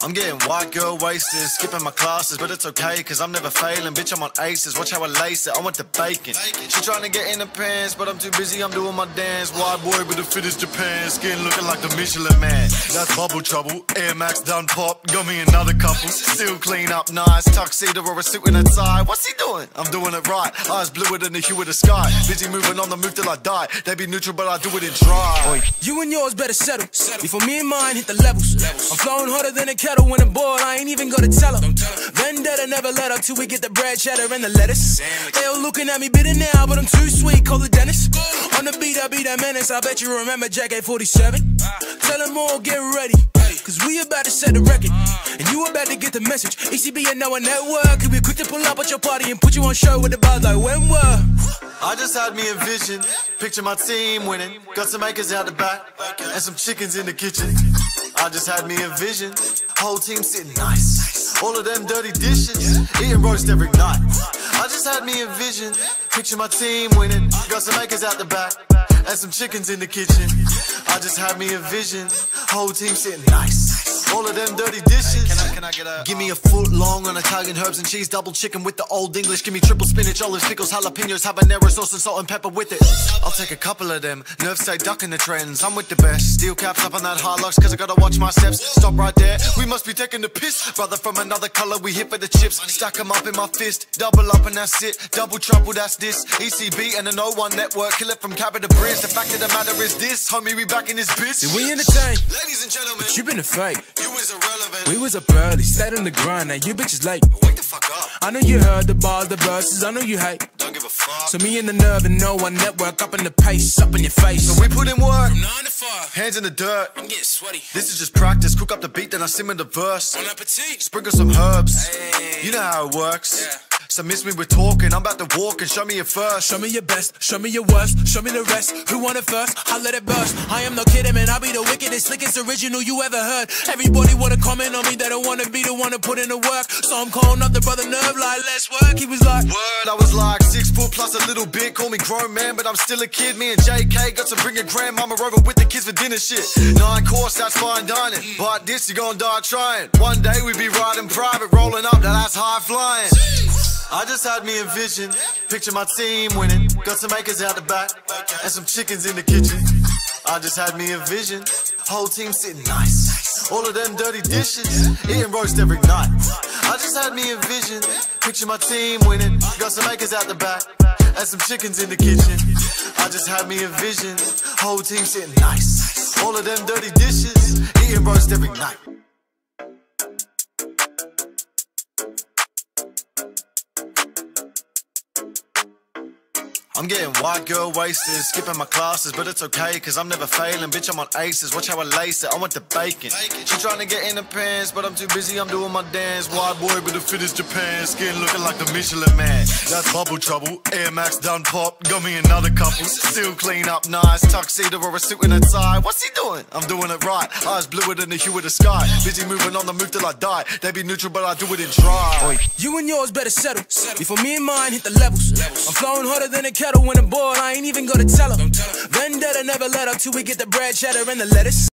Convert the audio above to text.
I'm getting white girl wasted, skipping my classes, but it's okay, cause I'm never failing. Bitch, I'm on aces, watch how I lace it, I want the bacon. She trying to get in the pants, but I'm too busy, I'm doing my dance. White boy, but the fit is Japan, skin looking like the Michelin man. That's bubble trouble, Air Max done pop, got me another couple. Still clean up nice, tuxedo or a suit and a tie. What's he doing? I'm doing it right, eyes bluer than the hue of the sky. Busy moving on the move till I die. They be neutral, but I do it in dry. You and yours better settle. Before me and mine hit the levels. I'm flowing harder than a kettle when I'm bored. I ain't even gonna tell them. Vendetta never let up till we get the bread, cheddar, and the lettuce. They all looking at me bitter now, but I'm too sweet. Call the dentist. On the beat, I be that menace. I bet you remember Jack 47. Tell them all, get ready. Cause we about to set the record. And you about to get the message. ECB and our network. Could be quick to pull up at your party and put you on show with the buzz like when what? I just had me a vision, picture my team winning. Got some acres out the back, and some chickens in the kitchen. I just had me a vision, whole team sitting nice. All of them dirty dishes, eating roast every night. I just had me a vision, picture my team winning. Got some acres out the back, and some chickens in the kitchen. I just had me a vision, whole team sitting nice. All of them dirty dishes. Can I, can I get a? Give me uh, a foot long on Italian herbs and cheese, double chicken with the old English. Give me triple spinach, olives, pickles, jalapenos, habanero sauce and salt and pepper with it. I'll take a couple of them. Nerves stay ducking the trends. I'm with the best. Steel caps up on that Hilux, cause I gotta watch my steps. Stop right there. We must be taking the piss. Brother from another color, we hit for the chips. Stack 'em up in my fist. Double up and that's it. Double trouble, that's this. ECB and the No One network. Kill it from cabin to bridge. The fact of the matter is this. Homie, we back in this bitch. See, we entertain. Ladies and gentlemen, You been a fake. you is irrelevant. We was up early, stayed on the grind. Now you bitches late. Wake the fuck up. I know you heard the bars, the verses. I know you hate. Don't give a fuck. So me and the nerve and no one network up in the pace, up in your face. So we put in work. nine to five. Hands in the dirt. I'm getting sweaty. This is just practice. Cook up the beat, then I simmer the verse. Bon appetit. Sprinkle some herbs. Hey. You know how it works. Yeah. So miss me with talking. I'm about to walk and show me your first. Show me your best, show me your worst, show me the rest. Who want it first? I let it burst. I am no kidding, man. I'll be the wickedest, slickest original you ever heard. Everybody wanna comment on me, they don't wanna be the one to put in the work. So I'm calling up the brother Nerve, like, let's work. He was like, Word, I was like six foot plus a little bit. Call me grown man, but I'm still a kid. Me and JK got to bring a grandmama over with the kids for dinner shit. Nine course, that's fine dining. But this, you gon' die trying. One day we be riding private, rolling up, now that's high flying. I just had me a vision, picture my team winning. Got some acres out the back, and some chickens in the kitchen. I just had me a vision, whole team sitting nice. All of them dirty dishes, eating roast every night. I just had me a vision, picture my team winning. Got some acres out the back, and some chickens in the kitchen. I just had me a vision, whole team sitting nice. All of them dirty dishes, eating roast every night. I'm getting white girl wasted, skipping my classes, but it's okay, cause I'm never failing. Bitch, I'm on aces, watch how I lace it, I want the bacon. She trying to get in the pants, but I'm too busy, I'm doing my dance. White boy, but the fit is Japan, skin looking like the Michelin man. That's bubble trouble, Air Max done pop, got me another couple. Still clean up nice, tuxedo or a suit and a tie. What's he doing? I'm doing it right, eyes bluer than the hue of the sky. Busy moving on the move till I die. They be neutral, but I do it in dry. You and yours better settle. Before me and mine hit the levels. I'm flowing harder than a kettle when I'm. I ain't even gonna tell them. Vendetta never let up till we get the bread, cheddar, and the lettuce.